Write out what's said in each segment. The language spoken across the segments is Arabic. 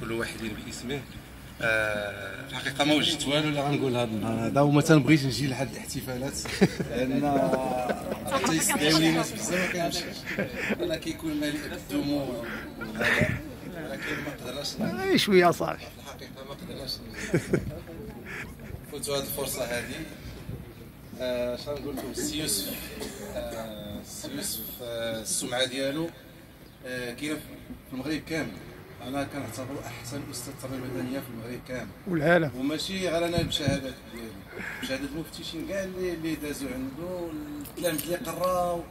كل واحد باسمه آه، الحقيقة ما وجدت والو اللي غنقول هذا النهار هذا وما تنبغيش نجي لحد الاحتفالات. لأن حتى يستدعيوني ناس بزاف ما كنمشيش أنا كيكون مليء بالدموع ولكن ما قدرناش أي شوية صافي. في الحقيقة ما قدرناش نفوتوا هذه الفرصة هذه آه، شنو نقول لكم؟ السي يوسف. آه، السي يوسف آه، السمعة ديالو آه، كاينة في المغرب كامل. أنا كنعتبره أحسن أستاذ تربيه مدنيه في المغرب كامل. والعالم. وماشي غير أنا بشهادات ديالي بشهادات المفتشين كاع اللي اللي دازوا عنده التلاميذ اللي قراو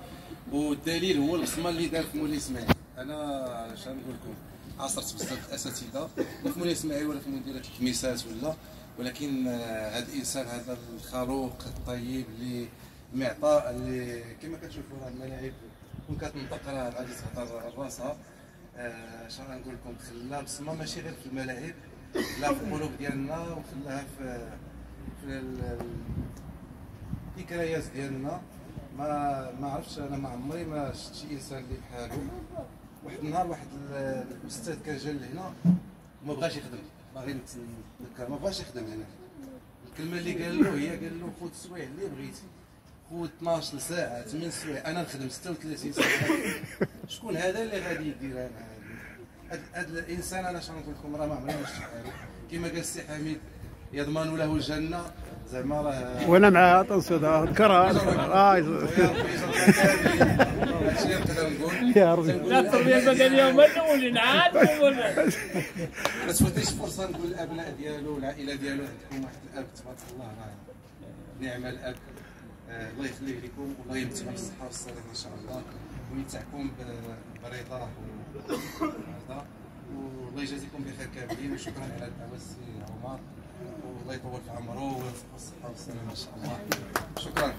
والدليل هو البصمه اللي دار في مولاي إسماعيل. أنا شنو نقول لكم؟ عاصرت بزاف الاساتذه لا في مولاي إسماعيل ولا في مديريه الكميسات ولا. ولكن آه، هذا الإنسان هذا الخلوق الطيب اللي معطاء اللي كما كتشوفوا راه الملاعب. كون كتنطق راه غادي تهضر راسها. آه، شنو نقول لكم خلا بصمه ماشي غير في الملاعب لا في القلوب ديالنا وخلاها في في ال- الذكريات ديالنا. ما ما عرفتش أنا ما عمري ما شفت شي إنسان اللي بحالو. واحد النهار واحد ال- الأستاذ كان جا لهنا وما بغاش يخدم. باغي نتذكر ما بغاش يخدم هنا. الكلمة اللي قال له هي قال له خذ السوايع اللي بغيتي. خذ 12 ساعه 8 سوايع. أنا نخدم 36 ساعة. شكون هذا اللي غادي يديرها معايا هاد هاد الإنسان أنا شنو نقول لكم؟ راه ما عمرنا ما شفت كما قال السي حميد يضمن له الجنة. زعما راه وأنا مع طنسو ذكرها آه هادشي اللي نقدر نقول يا ربي. لا التربيه المدنيه هما الاولين عاد ما تفوتنيش فرصة نقول الأبناء ديالو والعائله ديالو عندكم واحد الأب تبارك الله راه نعم الأب. الله يخليه لكم والله يمتعكم بالصحة والسلامه إن شاء الله ويمتعكم برضاه والله يجازيكم بخير كاملين وشكرا على الدعوة السي عمر. والله يطول في عمره ويرزقه الصحة والسلامه إن شاء الله. شكرا.